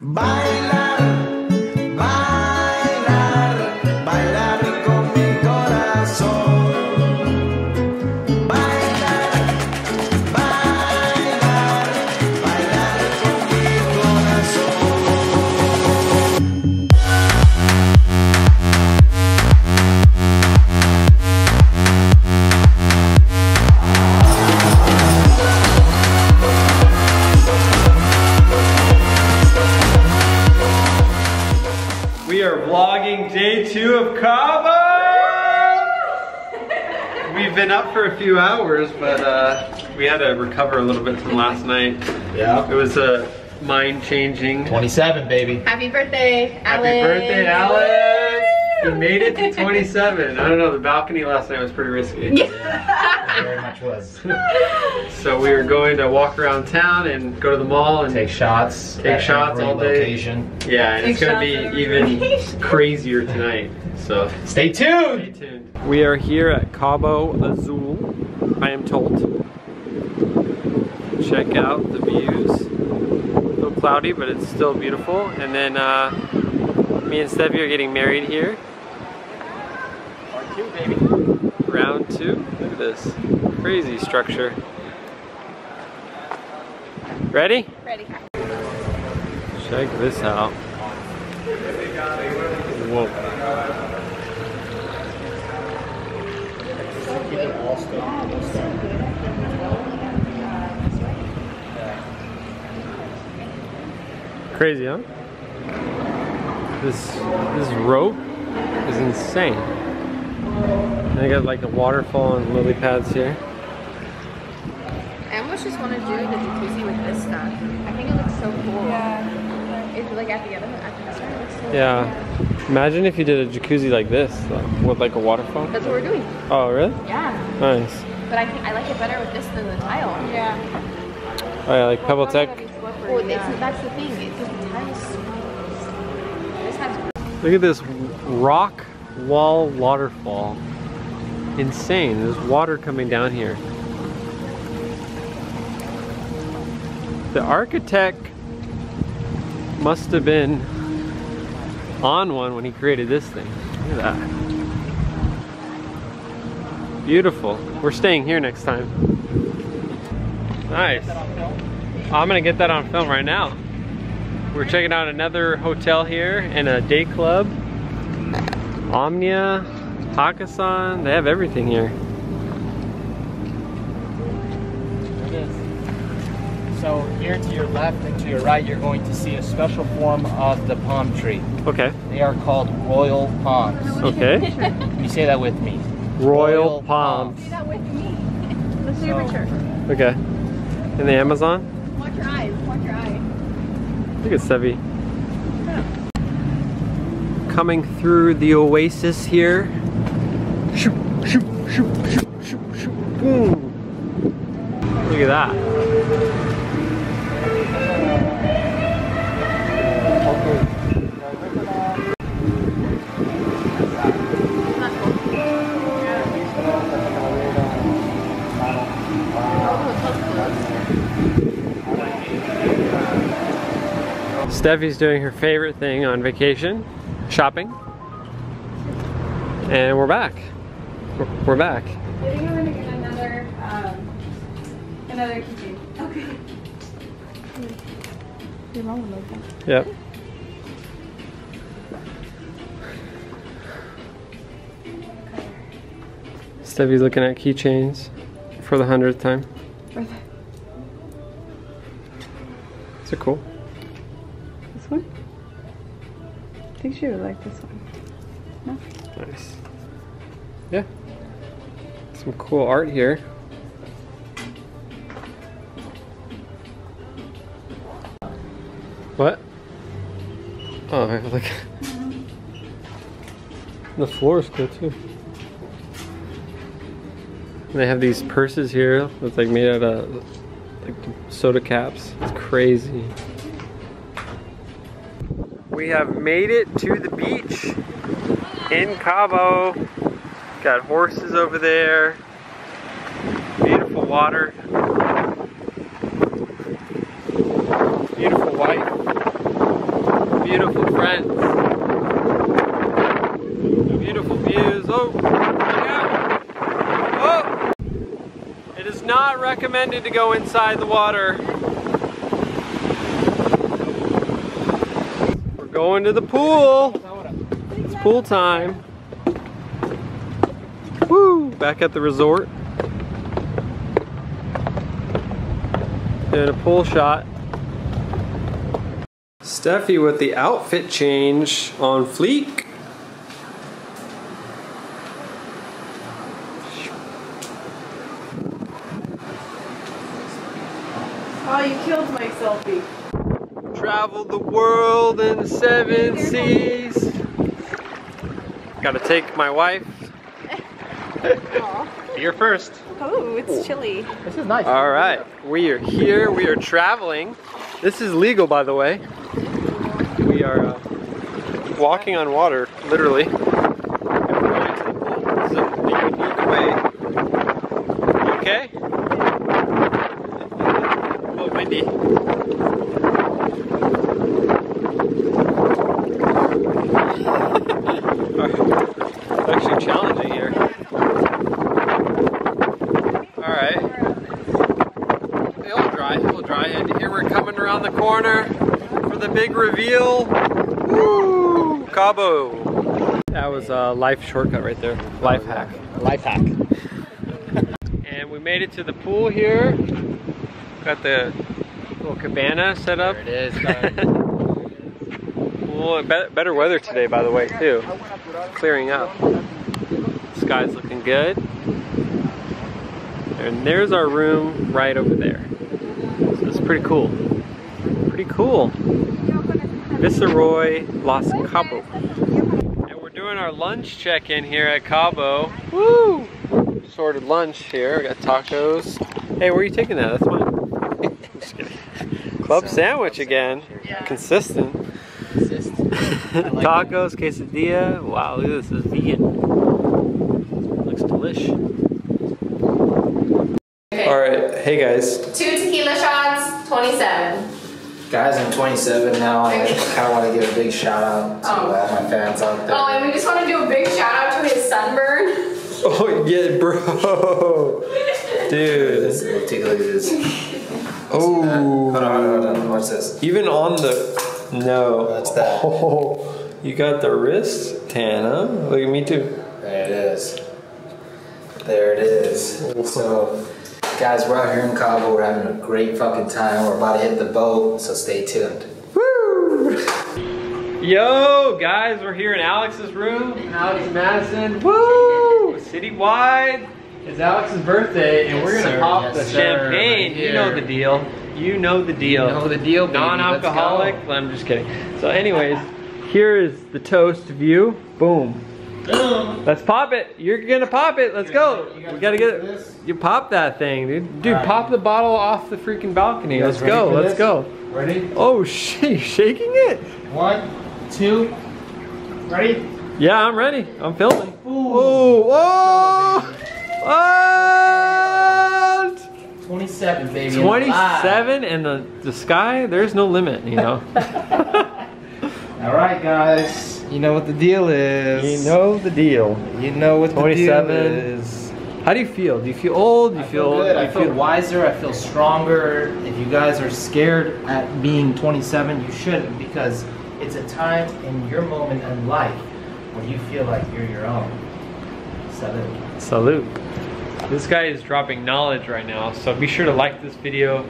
Bailar, two! We've been up for a few hours, but uh, we had to recover a little bit from last night. Yeah. It was uh, mind-changing. 27, baby. Happy birthday, Alex. Happy birthday, Alex! You made it to 27. I don't know, the balcony last night was pretty risky. Yeah. Very much was. So we were going to walk around town and go to the mall and Take shots. Take shots every all day. Location. yeah, and it's gonna be shots at every even location. crazier tonight. So Stay Stay tuned. tuned. We are here at Cabo Azul, I am told. Check out the views. A little cloudy, but it's still beautiful. And then uh, me and Stefy are getting married here. Part two, baby. Round two. Look at this. Crazy structure. Ready? Ready. Check this out. Whoa. Crazy, huh? This this rope is insane. And I got like a waterfall and lily pads here. I almost just want to do the jacuzzi with this stuff. I think it looks so cool. Yeah. It's like at the other at the start, it looks so Yeah. Imagine if you did a jacuzzi like this though, with like a waterfall. That's what we're doing. Oh, really? Yeah. Nice. But I think I like it better with this than the tile. Yeah. Oh yeah, like PebbleTec. It's, that's the thing. It's just the has Look at this rock wall waterfall. Insane. There's water coming down here. The architect must have been on one when he created this thing. Look at that. Beautiful. We're staying here next time. Nice. I'm gonna get that on film right now. We're checking out another hotel here and a day club. Omnia, Hakkasan, they have everything here. So here to your left and to your right, you're going to see a special form of the palm tree. Okay, They are called royal palms. okay. You say that with me? Royal Royal Palms. Do that with me. Let's do your So- picture. Okay. In the Amazon? Watch your eyes. Watch your eyes. Look at Sevi. Coming through the oasis here. Shoop, shoop, shoop, shoop, shoop, shoop, boom. Look at that. Stefy's doing her favorite thing on vacation, shopping. And we're back. We're- We're back. I think I'm gonna get another, um, another keychain. Okay. Your mom would like that. Yep. Stefy's looking at keychains for the hundredth time. Is it cool? This one? I think she would like this one. Nice. Yeah. Some cool art here. What? Oh, I have like. the floor is cool too. And they have these purses here that's like made out of soda caps. It's crazy. We have made it to the beach in Cabo. Got horses over there. Beautiful water. Beautiful wife. beautiful friends. Beautiful views. Oh, look out. Oh! It is not recommended to go inside the water. We're going to the pool. It's pool time. Woo! Back at the resort. Doing a pool shot. Stefy with the outfit change on fleek. Oh, you killed my selfie. Traveled the world in seven seas. Gotta take my wife. You're first. Oh, it's chilly. This is nice. All right, we are here. We are traveling. This is legal, by the way. We are uh, walking on water, literally. And we're going to the pool. This is a unique way. You okay? Actually challenging here. All right. It'll dry, it'll dry. And here we're coming around the corner for the big reveal. Woo! Cabo. That was a life shortcut right there. Life hack. Life hack. And we made it to the pool here. Got the little cabana set up. There it is. Cool. Be- better weather today, by the way, too. Clearing up. Sky's looking good. And there's our room right over there. So it's pretty cool. Pretty cool. Viceroy Los Cabo. And we're doing our lunch check-in here at Cabo. Woo! Sorted lunch here. We got tacos. Hey, where are you taking that? That's mine. Just kidding. Club sandwich again. Consistent. Tacos, quesadilla. Wow, look at this. This is vegan. Looks delish. All right, hey guys. Two tequila shots, 27. Guys, I'm 27 now. I kind of want to give a big shout out to Oh. all my fans out there. Oh, and we just want to do a big shout out to his sunburn. Oh yeah, bro, dude. This, look, take a look at this. Oh, Hold this. even on the no. What's that? Oh, you got the wrist tan, huh? Look at me too. There it is. There it is. So, guys, we're out here in Cabo. We're having a great fucking time. We're about to hit the boat, so stay tuned. Woo! Yo, guys, we're here in Alex's room. Alex Madison. Woo! Citiwide. It's Alex's birthday, and we're gonna sir. pop Yes, the sir. Champagne. right you know the deal. You know the deal. You know the deal. Non-alcoholic. Let's. I'm just kidding. So, anyways, here is the toast view. Boom. Let's pop it. You're gonna pop it. Let's go. We gotta get it. You pop that thing, dude. Dude, Alright. pop the bottle off the freaking balcony. Let's go. Let's this? go. Ready? Oh shit, shaking it? One, two, ready? Yeah, I'm ready. I'm filming. Oh, oh, what? 27, baby. 27 and the, the sky, there's no limit, you know. All right, guys. You know what the deal is. you know the deal. You know what the 27. deal is. How do you feel? Do you feel old? Do you I feel good. do I you feel wiser. I feel stronger. If you guys are scared at being 27, you shouldn't because it's a time in your moment in life where you feel like you're your own. Salute. Salute. This guy is dropping knowledge right now, so be sure to like this video.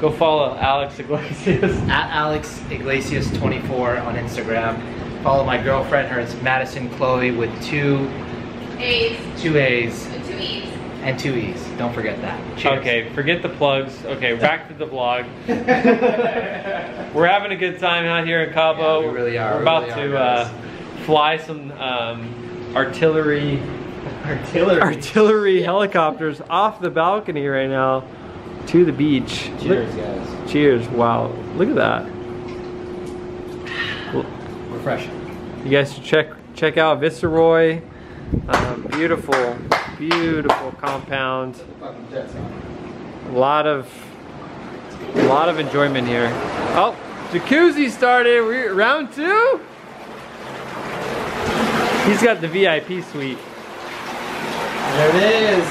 Go follow Alex Iglesias. At Alex Iglesias 24 on Instagram. Follow my girlfriend. Her is Madison Chloe with two A's, two A's two E's. and two E's. Don't forget that. Cheers. Okay, forget the plugs. Okay, back to the vlog. We're having a good time out here in Cabo. Yeah, we really are. We're We about really to are, uh, fly some um, artillery Artillery. artillery helicopters off the balcony right now to the beach. Cheers, Look- guys. cheers! Wow, look at that. Refreshing. You guys should check check out Viceroy. Um, beautiful, beautiful compound. A lot of a lot of enjoyment here. Oh, Jacuzzi started. We round two. He's got the VIP suite. There it is.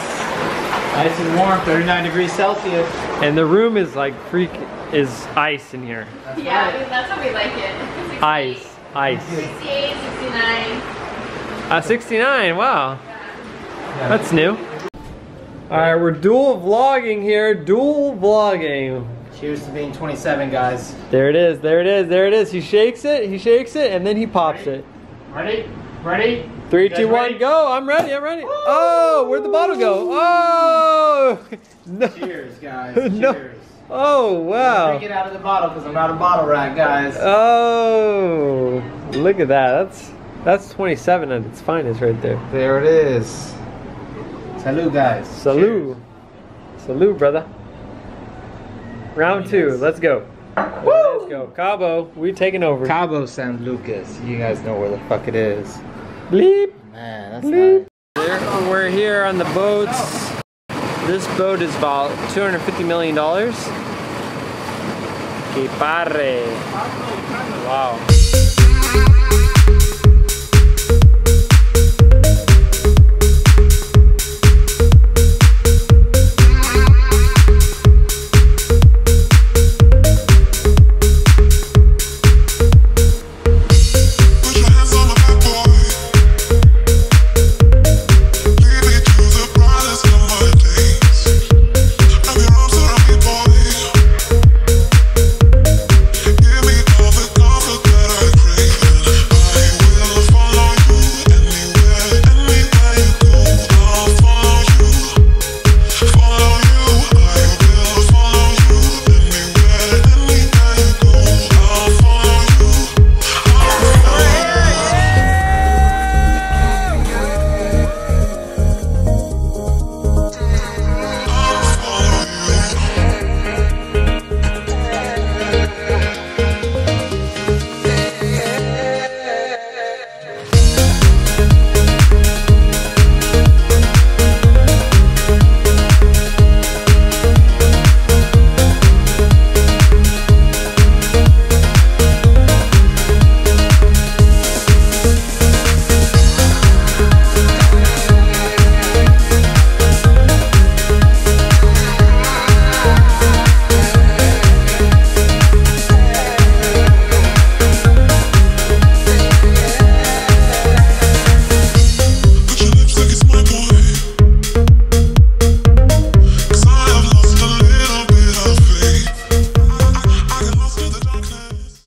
Nice and warm, 39 degrees Celsius. And the room is like freak is ice in here. That's Yeah, I mean, that's how we like it. Ice. Ice. 68, 69. Uh, 69, wow. Yeah. That's new. Alright, we're dual vlogging here. Dual vlogging. Cheers to being 27, guys. There it is, there it is, there it is. He shakes it, he shakes it, and then he pops it. Ready? Ready? Three, two, one, go! I'm ready, I'm ready. Oh, where'd the bottle go? Oh! No. Cheers, guys. No. Cheers. Oh, wow. Drink it out of the bottle because I'm not a bottle rat, guys. Oh, look at that. That's that's 27 at its finest right there. There it is. Salute, guys. Salute. Salute, brother. Round two, let's go. Let's go. Cabo, we taking over. Cabo San Lucas. You guys know where the fuck it is. Bleep. Man, that's Bleep. nice. There- We're here on the boats. This boat is about $250 million. Que parre. Wow.